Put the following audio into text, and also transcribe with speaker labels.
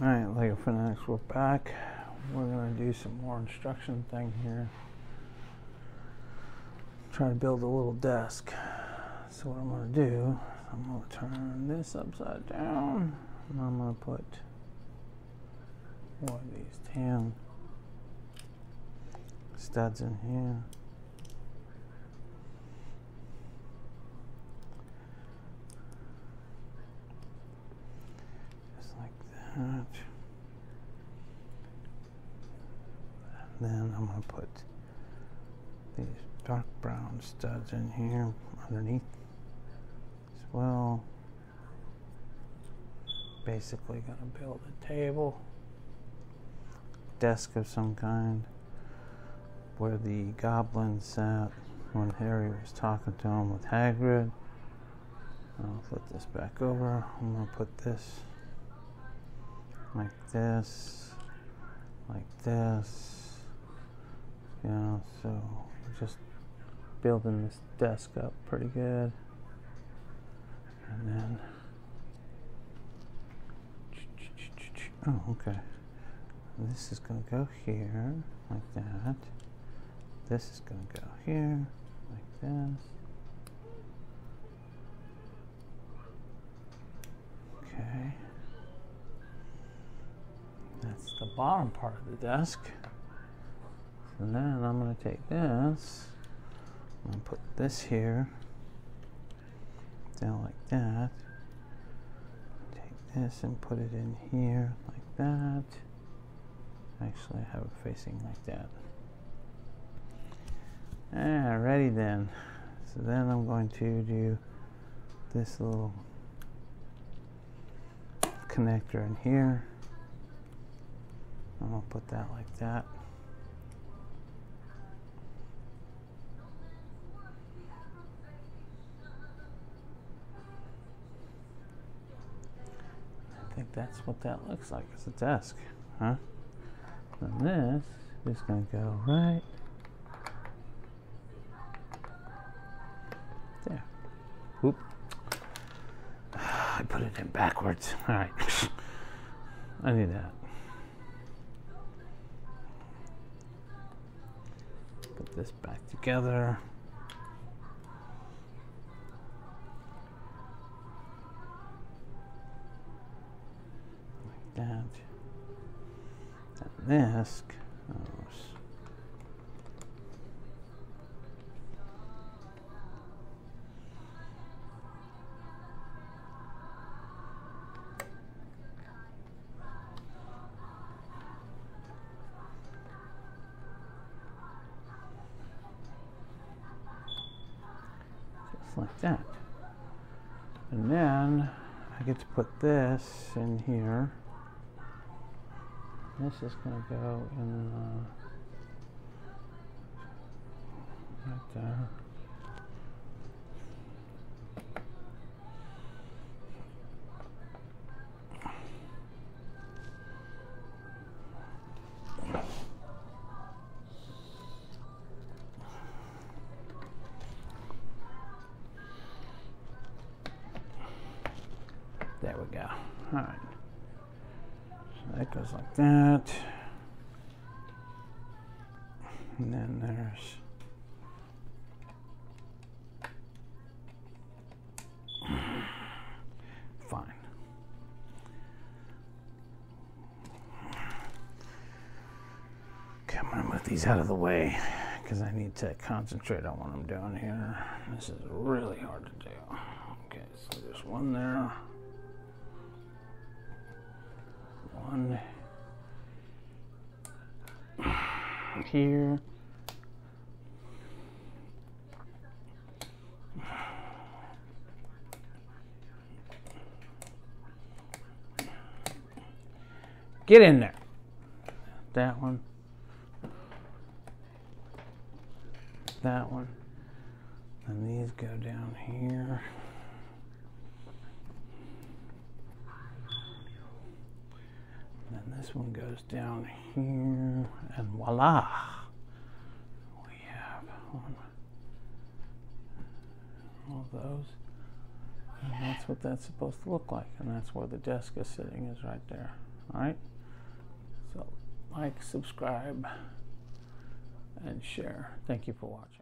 Speaker 1: Alright, Lego Fanatics, we're back. We're going to do some more instruction thing here. Try to build a little desk. So what I'm going to do, I'm going to turn this upside down, and I'm going to put one of these tan studs in here. Just like that. And then I'm going to put these dark brown studs in here underneath as well. Basically going to build a table, desk of some kind, where the goblin sat when Harry was talking to him with Hagrid. I'll flip this back over. I'm going to put this like this, like this. Know, so just building this desk up pretty good. And then, oh, okay. This is going to go here, like that. This is going to go here, like this. Okay. The bottom part of the desk. And then I'm going to take this, to put this here, down like that. Take this and put it in here like that. Actually, I have it facing like that. Ah, ready then. So then I'm going to do this little connector in here. I'll put that like that. I think that's what that looks like. It's a desk, huh? And this is going to go right there. Oop. I put it in backwards. All right. I need that. Put this back together. Like that. And this oh, like that. And then I get to put this in here. This is going to go in uh, right there. Go. All right. So that goes like that. And then there's fine. Okay, I'm gonna move these out of the way because I need to concentrate on what I'm doing here. This is really hard to do. Okay, so there's one there. One here. Get in there. That one. That one. And these go down here. And then this one goes down here, and voila! We have one, all those. And that's what that's supposed to look like, and that's where the desk is sitting, is right there. All right. So like, subscribe, and share. Thank you for watching.